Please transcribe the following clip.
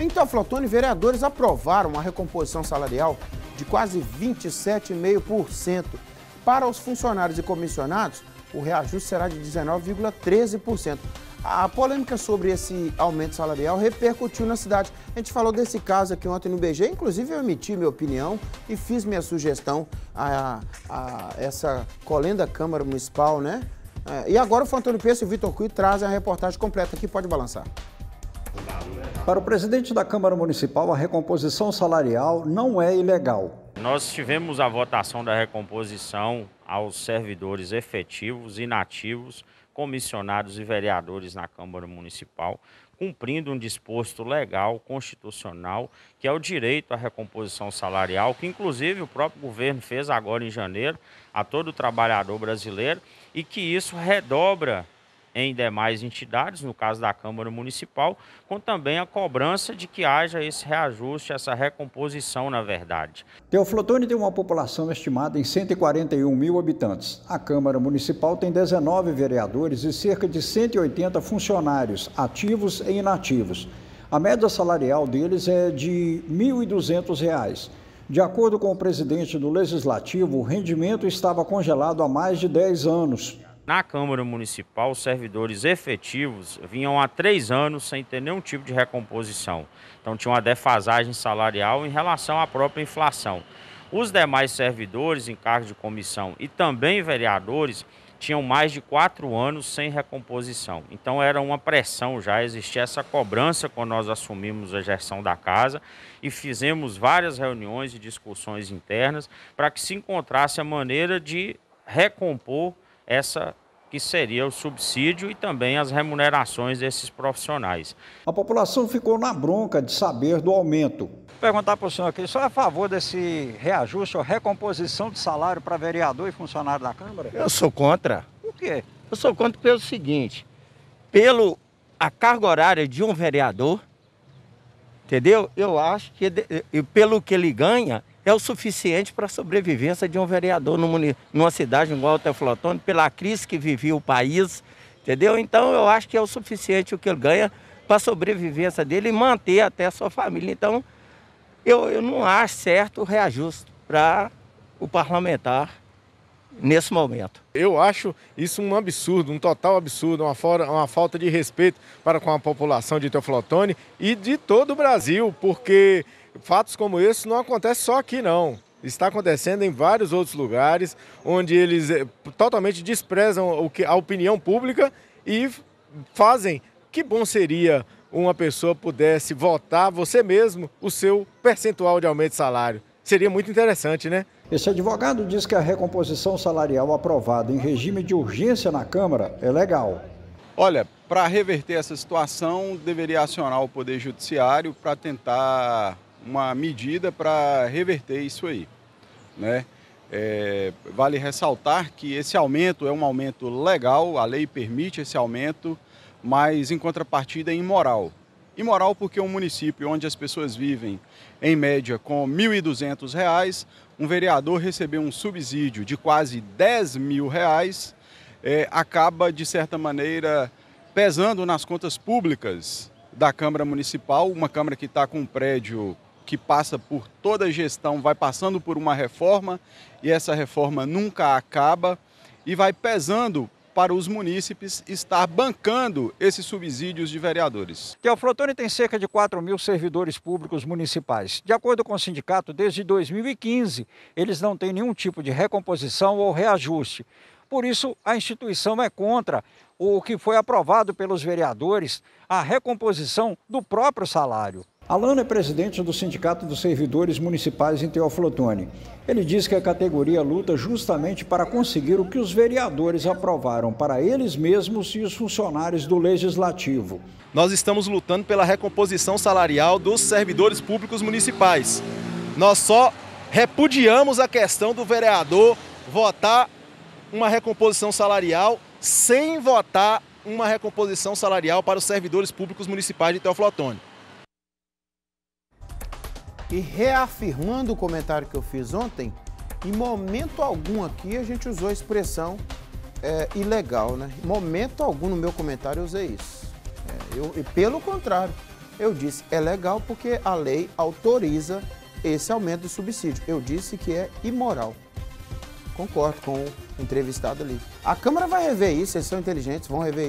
Em Teoflotone, vereadores aprovaram uma recomposição salarial de quase 27,5%. Para os funcionários e comissionados, o reajuste será de 19,13%. A polêmica sobre esse aumento salarial repercutiu na cidade. A gente falou desse caso aqui ontem no BG, inclusive eu emiti minha opinião e fiz minha sugestão a, a essa colenda Câmara Municipal, né? É, e agora o Fantônio Peço e o Vitor Cui trazem a reportagem completa aqui, pode balançar. Para o presidente da Câmara Municipal, a recomposição salarial não é ilegal. Nós tivemos a votação da recomposição aos servidores efetivos, inativos, comissionados e vereadores na Câmara Municipal, cumprindo um disposto legal, constitucional, que é o direito à recomposição salarial, que inclusive o próprio governo fez agora em janeiro a todo trabalhador brasileiro, e que isso redobra em demais entidades, no caso da Câmara Municipal, com também a cobrança de que haja esse reajuste, essa recomposição, na verdade. Teoflotone tem uma população estimada em 141 mil habitantes. A Câmara Municipal tem 19 vereadores e cerca de 180 funcionários, ativos e inativos. A média salarial deles é de R$ 1.200. De acordo com o presidente do Legislativo, o rendimento estava congelado há mais de 10 anos. Na Câmara Municipal, servidores efetivos vinham há três anos sem ter nenhum tipo de recomposição. Então tinha uma defasagem salarial em relação à própria inflação. Os demais servidores em cargo de comissão e também vereadores tinham mais de quatro anos sem recomposição. Então era uma pressão já, existia essa cobrança quando nós assumimos a gestão da casa e fizemos várias reuniões e discussões internas para que se encontrasse a maneira de recompor essa que seria o subsídio e também as remunerações desses profissionais. A população ficou na bronca de saber do aumento. Vou perguntar para o senhor aqui, o senhor é a favor desse reajuste ou recomposição de salário para vereador e funcionário da Câmara? Eu sou contra. Por quê? Eu sou contra pelo seguinte, pelo a carga horária de um vereador, entendeu? Eu acho que pelo que ele ganha, é o suficiente para a sobrevivência de um vereador numa cidade igual Teoflotone, pela crise que vivia o país, entendeu? Então eu acho que é o suficiente o que ele ganha para a sobrevivência dele e manter até a sua família. Então eu, eu não acho certo o reajuste para o parlamentar nesse momento. Eu acho isso um absurdo, um total absurdo, uma, fora, uma falta de respeito para com a população de Teoflotone e de todo o Brasil, porque fatos como esse não acontecem só aqui não. Está acontecendo em vários outros lugares, onde eles eh, totalmente desprezam a opinião pública e fazem. Que bom seria uma pessoa pudesse votar você mesmo o seu percentual de aumento de salário. Seria muito interessante, né? Esse advogado diz que a recomposição salarial aprovada em regime de urgência na Câmara é legal. Olha, para reverter essa situação, deveria acionar o Poder Judiciário para tentar uma medida para reverter isso aí. Né? É, vale ressaltar que esse aumento é um aumento legal, a lei permite esse aumento, mas em contrapartida é imoral. Imoral porque um município onde as pessoas vivem em média com R$ 1.200, um vereador receber um subsídio de quase 10 mil reais, é, acaba, de certa maneira, pesando nas contas públicas da Câmara Municipal, uma Câmara que está com um prédio que passa por toda a gestão, vai passando por uma reforma e essa reforma nunca acaba e vai pesando para os munícipes estar bancando esses subsídios de vereadores. Teoflotone tem cerca de 4 mil servidores públicos municipais. De acordo com o sindicato, desde 2015, eles não têm nenhum tipo de recomposição ou reajuste. Por isso, a instituição é contra o que foi aprovado pelos vereadores, a recomposição do próprio salário. Alano é presidente do Sindicato dos Servidores Municipais em Teoflotone. Ele diz que a categoria luta justamente para conseguir o que os vereadores aprovaram para eles mesmos e os funcionários do Legislativo. Nós estamos lutando pela recomposição salarial dos servidores públicos municipais. Nós só repudiamos a questão do vereador votar uma recomposição salarial sem votar uma recomposição salarial para os servidores públicos municipais de Teoflotone. E reafirmando o comentário que eu fiz ontem, em momento algum aqui a gente usou a expressão é, ilegal, né? Em momento algum no meu comentário eu usei isso. É, eu, e pelo contrário, Eu disse, é legal porque a lei autoriza esse aumento do subsídio. Eu disse que é imoral. Concordo com o entrevistado ali. A Câmara vai rever isso, eles são inteligentes, vão rever isso.